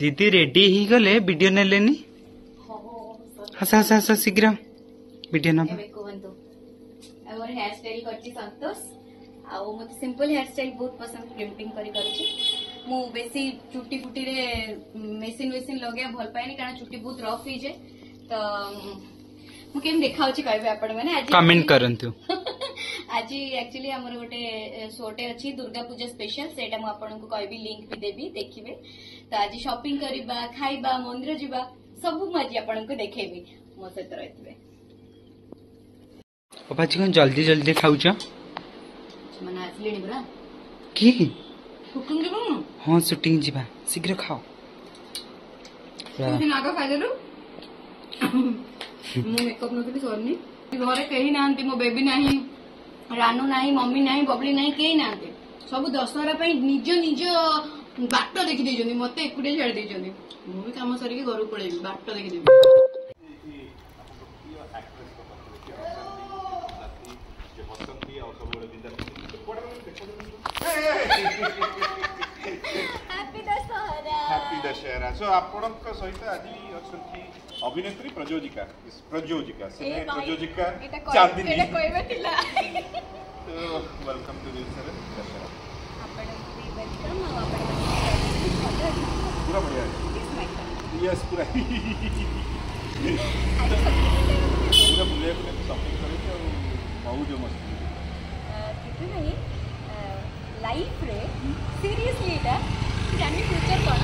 ଦିଦି ରେଡି ହେଇଗଲେ ଭିଡିଓ ନେଲେନି ହସ ହସ ହସ ଶୀଘ୍ର ଭିଡିଓ ନବ କୁହନ୍ତୁ ମୋର ହେୟାର ଷ୍ଟାଇଲ କରିଛି ସନ୍ତୋଷ ଆଉ ମୋତେ ସିମ୍ପଲ ହେୟାର ଷ୍ଟାଇଲ ବହୁତ ପସନ୍ଦ କ୍ରିମ୍ପିଙ୍ଗ କରି କରୁଛି ମୁଁ ବେଶୀ ଚୁଟି ଫୁଟିରେ ମେସିନ ମେସିନ ଲଗେଇବା ଭଲ ପାଏନି କାରଣ ଚୁଟି ବହୁତ ରଫ୍ ହେଇଯାଏ ତ ମୁଁ କେମିତି ଦେଖାଉଛି କହିବେ ଆପଣମାନେ ଆଜି କମେଣ୍ଟ କରନ୍ତୁ ଆଜି ଆକ୍ଚୁଆଲି ଆମର ଗୋଟେ ଶୋଟେ ଅଛି ଦୁର୍ଗା ପୂଜା ସ୍ପେଶାଲ ସେଇଟା ମୁଁ ଆପଣଙ୍କୁ କହିବି ଲିଙ୍କ ବି ଦେବି ଦେଖିବେ ତ ଆଜି ସପିଂ କରିବା ଖାଇବା ମନ୍ଦିର ଯିବା ସବୁ ମୁଁ ଆଜି ଆପଣଙ୍କୁ ଦେଖେଇବି ମୋ ସହିତ ରହିଥିବେ ଅପାଜି କଣ ଜଲ୍ଦି ଜଲ୍ଦି ଖାଉଛ ସେମାନେ ଆସିଲେଣି ପରା କି ସୁଟିଂ ଯିବୁ ହଁ ସୁଟିଂ ଯିବା ଶୀଘ୍ର ଖାଅ ଆଗ ଖାଇଦେଲୁ ମୁଁ ମେକଅପ୍ ନଥିଲି ସରିନି ଘରେ କେହି ନାହାନ୍ତି ମୋ ବେବି ନାହିଁ ରାନୁ ନାହିଁ ମମି ନାହିଁ ବବଲି ନାହିଁ କେହି ନାହାନ୍ତି ସବୁ ଦଶହରା ପାଇଁ ନିଜ ନିଜ ବାଟ ଦେଖିଦେଇଛନ୍ତି ମତେ ଏକୁଟିଆ ଛାଡ଼ି ଦେଇଛନ୍ତି ମୁଁ ବି କାମ ସାରିକି ଘରକୁ ପଳେଇବି ବାଟ ଦେଖିଦେବି ଦଶହରା ଆପଣଙ୍କ ସହିତ ଆଜି ଅଛନ୍ତି ଅଭିନେତ୍ରୀ ପ୍ରଯୋଜିକା ପ୍ରଯୋଜିକା ସେ ପ୍ରଯୋଜିକା Chandini welcome to Dussehra welcome ଆଉ पूरा बढ़िया है यस पूरा पूरा बुले को शॉपिंग करेंगे और बहुत मस्त কিছু ନାହିଁ ଲାଇଫ୍ରେ ସିରିୟସଲି ଏଇଟା ଜାଣିନି ଫ୍ୟୁଚର୍ କ'ଣ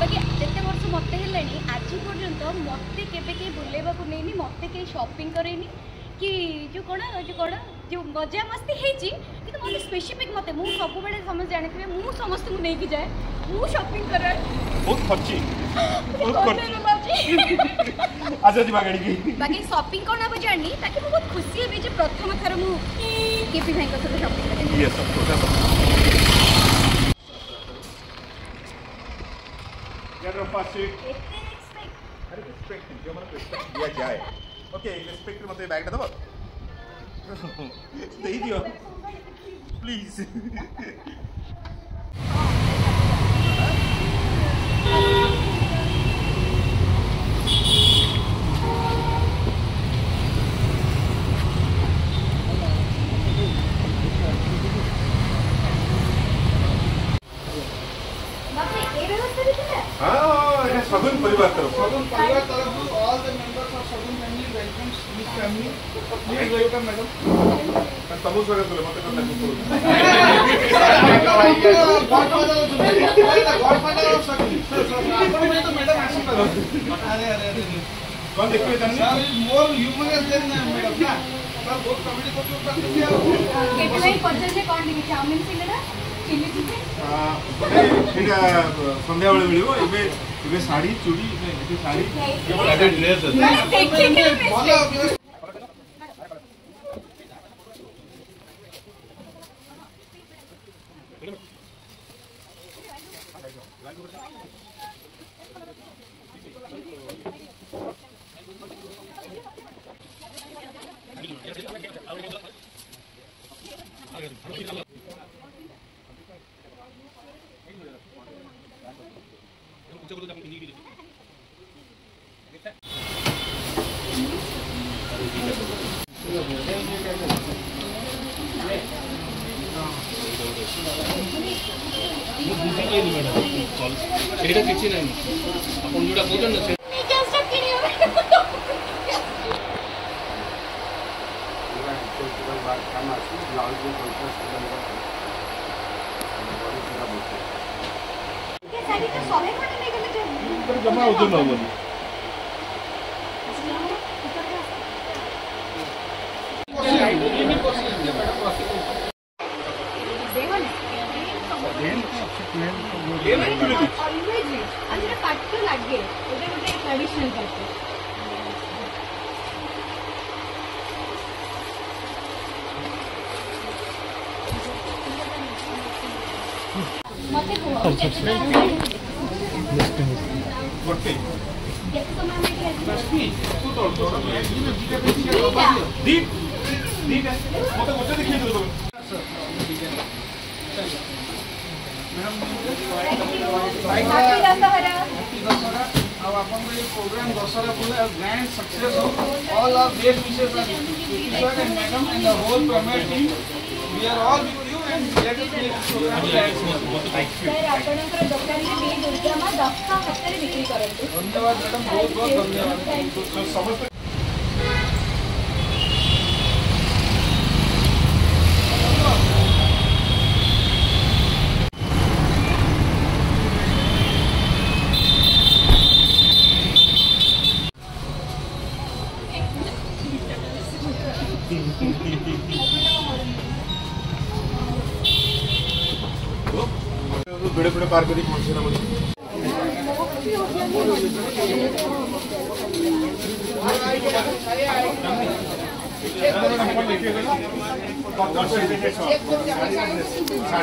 ବାକି ଯେତେ ବର୍ଷ ମୋତେ ହେଲାଣି ଆଜି ପର୍ଯ୍ୟନ୍ତ ମୋତେ କେବେ କେହି ବୁଲେଇବାକୁ ନେଇନି ମୋତେ କେହି ସପିଂ କରେଇନି କି ଯେଉଁ କ'ଣ ଯେଉଁ କ'ଣ ଯେଉଁ ମଜାମସ୍ତି ହେଇଛି କିନ୍ତୁ ମୋତେ ସ୍ପେସିଫିକ୍ ମୋତେ ମୁଁ ସବୁବେଳେ ସମସ୍ତେ ଜାଣିଥିବେ ମୁଁ ସମସ୍ତଙ୍କୁ ନେଇକି ଯାଏ वो शॉपिंग कर रहा है बहुत खर्ची बहुत खर्ची ଆଜି ଯିବା ଗାଡ଼ିକି ବାକି ସପିଂ କ'ଣ ହେବ ଜାଣିନି ତାକି ମୁଁ ବହୁତ ଖୁସି ହେବି ଯେ ପ୍ରଥମ ଥର ମୁଁ କେପି ଭାଇଙ୍କ ସହିତ ସପିଂ କରେ ओके रिस्पेक्ट मते बैग दबो दे दियो प्लीज हाँ ये सगुन परिवार तरफ सगुन परिवार तरफ to all the members of Sagun family welcomes this family please welcome madam Tabu स्वागत करे मत करना कुछ गॉडफादर गॉडफादर ऑफ सगुन आपण में तो मैडम आशी करो अरे अरे अरे कौन देखते हैं sir more humans then madam ना ସନ୍ଧ୍ୟାବେଳେ ମିଳିବ ଏବେ ଏବେ ଶାଢ଼ୀ ଚୁଡ଼ି ଏବେ ଶାଢ଼ୀ 이쪽으로 잡고 분위기 좀. 알겠다? ସେଇଟା କିଛି ନାହିଁ ଆପଣ ଯୋଉଟା କହୁଛନ୍ତି ନା Gracias. ଉପରେ ଜମା ଓଜନ ହେବନି ଲାଗେ ଗୋଟେ ଗୋଟେ ଟ୍ରାଡିସନାଲ ପାର୍ଟ Thank you. ଗୋଟେ ମତେ ଗୋଟେ ଦେଖେଇ ଦେଉ ଆଉ ଆପଣଙ୍କ ଏଇ ପ୍ରୋଗ୍ରାମ ଦଶହରା ବୋଲେ grand success all of best madam and the whole ପ୍ରମେଟ୍ team we are all sir ଆପଣଙ୍କର ଦୋକାନରେ ମି ଦୁର୍ଗା ମା ଦଶ ହାତରେ ବିକ୍ରି କରନ୍ତୁ ଧନ୍ୟବାଦ ମ୍ୟାଡ଼ାମ୍ ବହୁତ ବହୁତ ଧନ୍ୟବାଦ ସମସ୍ତେ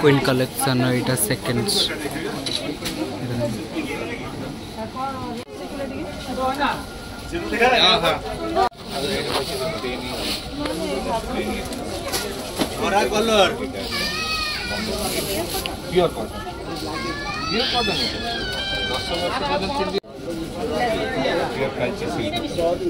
কুইন কালেকশন এটা সেকেন্ডস কলর দশ বছর পর্যন্ত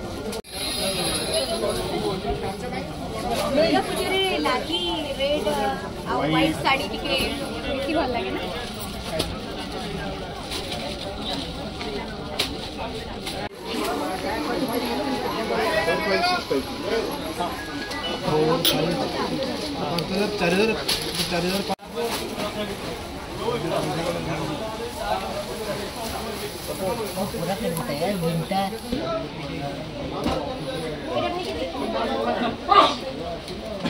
साथ ही रेड और व्हाइट साड़ी टिके बेसी भल लगे ना चार हजार चार हजार पूरा फिल्म है विंटर मेरे भाई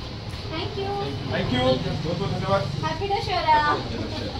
थैंक यू थैंक यू बहुत बहुत धन्यवाद हैप्पी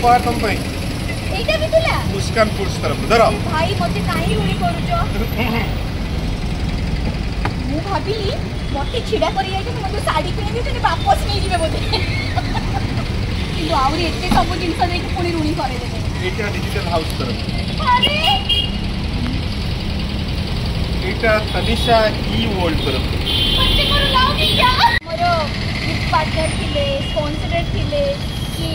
ଟମ୍ପା ଟମ୍ପା ଏଇଟା ବି ଥିଲା ମୁସ୍କାନ ଫୁଡ୍ସ ତରଫରୁ ଧର ଭାଇ ମୋତେ କାହିଁ ଗୁଳି କରୁଛ ମୁଁ ଭାବିଲି ମୋତେ ଛିଡ଼ା କରିଯାଇଛି ମୋତେ ଶାଢ଼ୀ କିଣିବି ସେଠି ବାପସ ନେଇଯିବେ ବୋଧେ କିନ୍ତୁ ଆହୁରି ଏତେ ସବୁ ଜିନିଷ ଦେଇକି ପୁଣି ଋଣୀ କରିଦେବେ ଏଇଟା ଡିଜିଟାଲ ହାଉସ୍ ତରଫରୁ ଏଇଟା ତନିଷା ଇ ୱାର୍ଲ୍ଡ ତରଫରୁ ମୋର ଗିଫ୍ଟ ପାର୍ଟନର ଥିଲେ ସ୍ପନ୍ସର ଥିଲେ କି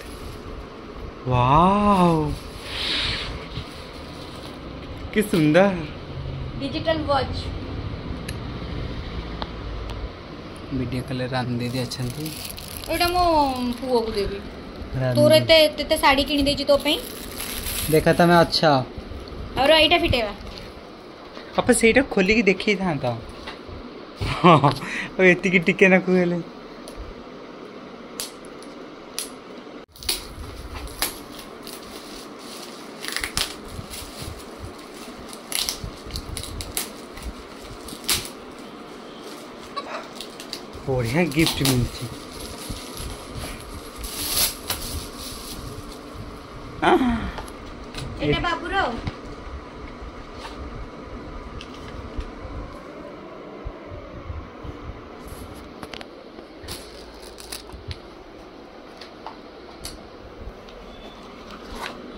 वाओ किस सुंदर डिजिटल वॉच वीडियो कलर रान दीदी अछंती अच्छा एटा मो पुओ को देबी तोरे ते तेते साड़ी किनी देजी तो पई देखा ता मैं अच्छा और आइटा फिटेवा अपन सेटा खोली के देखि थां ता तो? ओ एतिकी टिके ना कोले হ্যাঁ গিফট মিলছে এটা বাবুরও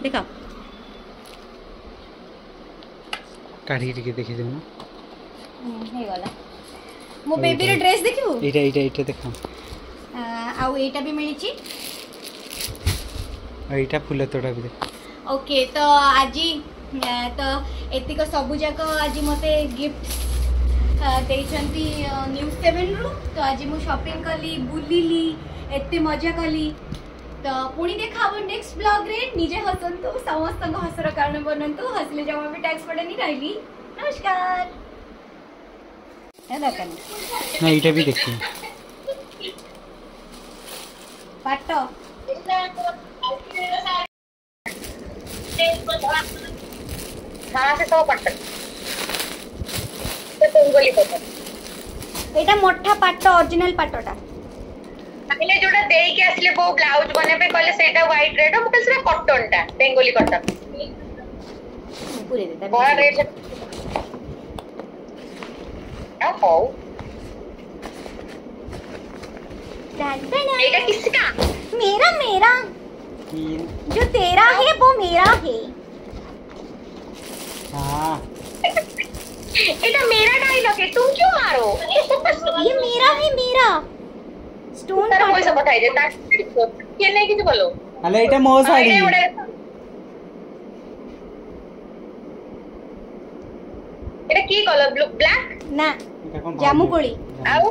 দেখাও কাঠিটিকে দেখে দেবো হুম হয়ে গেল ମୋ ବେବିର ଡ୍ରେସ୍ ଦେଖିବୁ ଏଇଟା ଏଇଟା ଏଇଟା ଦେଖ ଆଉ ଏଇଟା ବି ମିଳିଛି ଏଇଟା ଫୁଲ ତୋଡ଼ା ବି ଦେଖ ଓକେ ତ ଆଜି ତ ଏତିକ ସବୁଯାକ ଆଜି ମୋତେ ଗିଫ୍ଟ ଦେଇଛନ୍ତି ନ୍ୟୁଜ୍ ସେଭେନ୍ରୁ ତ ଆଜି ମୁଁ ସପିଂ କଲି ବୁଲିଲି ଏତେ ମଜା କଲି ତ ପୁଣି ଦେଖା ହେବ ନେକ୍ସଟ ବ୍ଲଗ୍ରେ ନିଜେ ହସନ୍ତୁ ସମସ୍ତଙ୍କ ହସର କାରଣ ବନନ୍ତୁ ହସିଲେ ଜମା ବି ଟ୍ୟାକ୍ସ ପଡ଼େନି ରହିଲି ନମସ୍କାର না এইটাই দেখছি পাট এটা মোটা পাট অরিজিনাল পাটটা କହିଲେ ଯୋଉଟା ଦେଇକି ଆସିଲେ ବୋଉ ବ୍ଲାଉଜ ବନେଇବା ପାଇଁ କହିଲେ ସେଇଟା ହ୍ୱାଇଟ ରେଡ ମୁଁ କହିଲି ସେଇଟା କଟନଟା ବେଙ୍ଗୋଲି କଟନ ओहो मेरा किसका मेरा मेरा जो तेरा है वो मेरा है हाँ ये तो मेरा डायलॉग है तुम क्यों मारो ये मेरा है मेरा स्टोन তারা পয়সা পাঠাই দে তার খেলে কিছু বলো আরে এটা মো সাইড এটা কি কালার ব্ল্যাক না জামু কোলি ଆଉ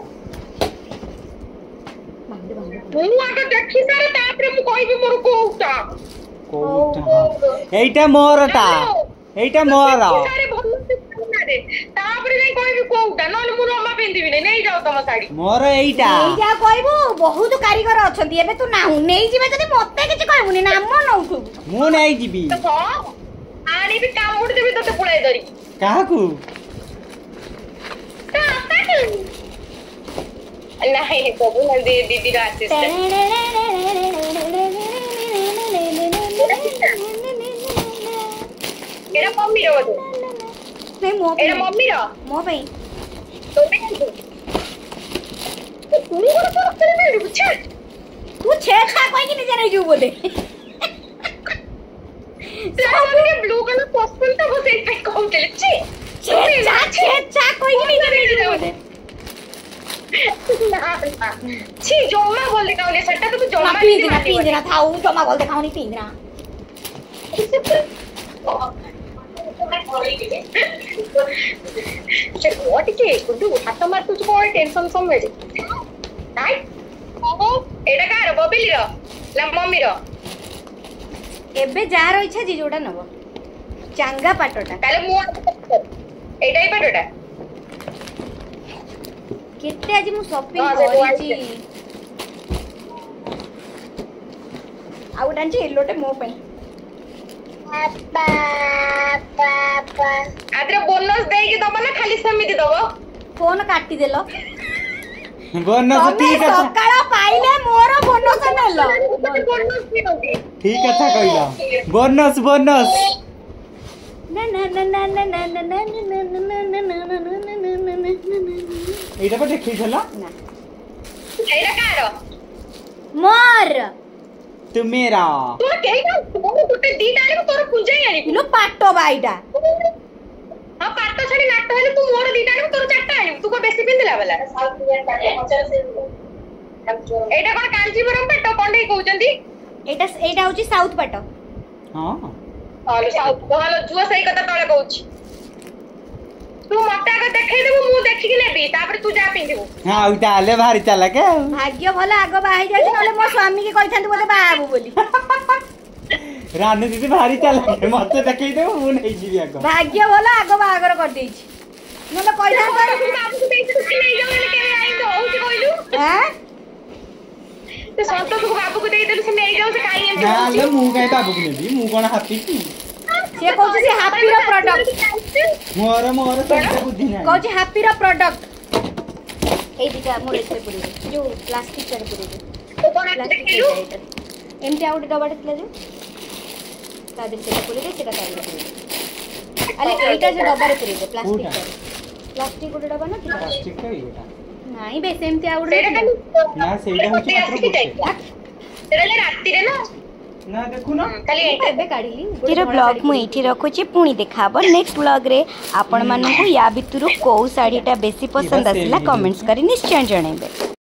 ମୁଁ ଆଗ ଦେଖି ସାରେ ତାପରେ ମୁଁ କହିବି ମୋର କୋଉଟା ଏଇଟା ମୋରଟା ଏଇଟା ମୋର ତାପରେ ଯାଇ କହିବି କୋଉଟା ନହେଲେ ମୁଁ ଜମା ପିନ୍ଧିବିନି ନେଇଯାଉ ତମ ଶାଢୀ ମୋର ଏଇଟା ଏଇଟା କହିବୁ ବହୁତ କାରିଗର ଅଛନ୍ତି ଏବେ ତୁ ନାହୁଁ ନେଇଯିବେ ଯଦି ମତେ କିଛି କହିବୁନି ନାମ ନଉଠୁ ମୁଁ ନେଇଯିବି ଆଣିବି କାମୁଡି ଦେବି ତତେ ପୁଳାଇ ଧରି କାହାକୁ না বাবু না দিয়ে দিদির আর্টিস্ট এরা মম্মির বোধ এরা মম্মির মো ভাই তুমি তুমি কোনো তরফ করে মেরে বুঝছে তুই ছেড়া কই কি নিজে রইজু বলে সামনে ব্লু কালার পছন্দ বসে কম খেলেছি ছেড়া ছেড়া কই কি নিজে রইজু বলে ছি জম্মা বল দেখাও নে সেটা তো জম্মা পিন্দিনা পিন্দিনা থাও জম্মা ଟିକେ ଗୁଡୁ ହାତ ମାରୁଛୁ କଣ ଟେନସନ ସମୟରେ ନାଇଁ ଏଇଟା କାହାର ବବିଲିର ନା ମମିର ଏବେ ଯାହାର ଇଚ୍ଛା ଯିଏ ଯୋଉଟା ନବ ଚାଙ୍ଗା ପାଟଟା ତାହେଲେ ମୁଁ ଏଇଟା ଏଇ ପାଟଟା କେତେ ଆଜି ମୁଁ ସପିଂ କରିଛି ଆଉ ଗୋଟେ ଆଣିଛି ୟେଲୋଟେ ମୋ ପାଇଁ ଆଦିରେ ବୋନସ୍ ଦେଇକି ଦବ ନା ଖାଲି ସେମିତି ଦବ ଫୋନ କାଟିଦେଲ ବୋନସ୍ ଠିକ ସକାଳ ପାଇଲେ ମୋର ବୋନସ୍ ନେଲ ଠିକ କଥା କହିଲ ବୋନସ୍ ବୋନସ୍ ନା ନା ନା ନା ନା ନା ନା ଏଇଟାକୁ ଦେଖିଥିଲ ଏଇଟା କାର ମୋର ତୁ ମେରା ତୋର କେହି ନା ଗୋଟେ ଦିଟା ଆଣିବୁ ତୋର କୁଞ୍ଜାଇ ଆଣିବୁ ଲୋ ପାଟ ବା ଏଇଟା ହଁ ପାଟ ଛାଡି ନାଟ ହେଲେ ତୁ ମୋର ଦିଟା ଆଣିବୁ ତୋର ଚାରିଟା ଆଣିବୁ ତୁ କଣ ବେଶୀ ପିନ୍ଧିଲା ବାଲା ଏଇଟା କଣ କାଞ୍ଜିବରମ ପାଟ କଣ ନେଇ କହୁଛନ୍ତି ଏଇଟା ଏଇଟା ହଉଛି ସାଉଥ ପାଟ ହଁ ହଁ ସାଉଥ ଭଲ ଝୁଅ ସେଇ କଥା ତଳେ କହୁଛି ତୁ ମତେ ଆଗ ଦେଖେଇ ଦେବୁ ପିନ୍ଧିବୁ ହଁ ଆଉ ତାହେଲେ ଭାରି ଚାଲାକ ଆଉ ଭାଗ୍ୟ ଭଲ ଆଗ ବାହା ହେଇଯାଇଛି ନହେଲେ ମୋ ସ୍ୱାମୀ କି କହିଥାନ୍ତି ବୋଧେ ବାହା ହବୁ ବୋଲି ରାନୁ ଦିଦି ଭାରି ଚାଲାକ ମତେ ଦେଖେଇ ଦେବୁ ମୁଁ ନେଇଯିବି ଆଗ ଭାଗ୍ୟ ଭଲ ଆଗ ବାହାଘର କରିଦେଇଛି ନହେଲେ କହିଥାନ୍ତି ସନ୍ତୋଷକୁ ବାବୁକୁ ଦେଇଦେଲୁ ସେ ନେଇଯାଉ ସେ କାହିଁ ଏମିତି ନା ମୁଁ କାହିଁ ବାବୁକୁ ନେବି ମୁଁ କଣ ହାପି କି ସେ କହୁଛି ସେ ହାପିର ପ୍ରଡକ୍ଟ ମୋର ମୋର ବୁଦ୍ଧି ନାହିଁ କହୁଛି ହାପିର ପ୍ରଡକ୍ଟ এইদিকে মোর এটারে পড়িবে যে প্লাস্টিকটারে পড়িবে প্লাস্টিক এটা এমতি আউ গোটে ডবাটে ଥିଲା যে ତା ଦେହରେ ସେଟା ପଡ଼ିବେ ସେଟା ତା ଦେହରେ ପଡ଼ିବେ ଆରେ ଏଇଟା ସେ ଡବାରେ ପଡ଼ିବେ ପ୍ଲାଷ୍ଟିକଟାରେ ପ୍ଲାଷ୍ଟିକ ଗୋଟେ ଡବା ନା ଥିଲା ପ୍ଲାଷ୍ଟିକଟା ଏଇଟା ନାଇଁ ବେ ସେମିତି ଆଉ ଗୋଟେ ନା ସେଇଟା ହଉଛି ମାତ୍ର ଗୋଟେ ସେଟା ରାତିରେ ନା ଆଜିର ବ୍ଲଗ୍ ମୁଁ ଏଇଠି ରଖୁଛି ପୁଣି ଦେଖାହେବ ନେକ୍ସଟ ବ୍ଲଗ୍ରେ ଆପଣମାନଙ୍କୁ ୟା ଭିତରୁ କେଉଁ ଶାଢ଼ୀଟା ବେଶୀ ପସନ୍ଦ ଆସିଲା କମେଣ୍ଟସ୍ କରି ନିଶ୍ଚୟ ଜଣାଇବେ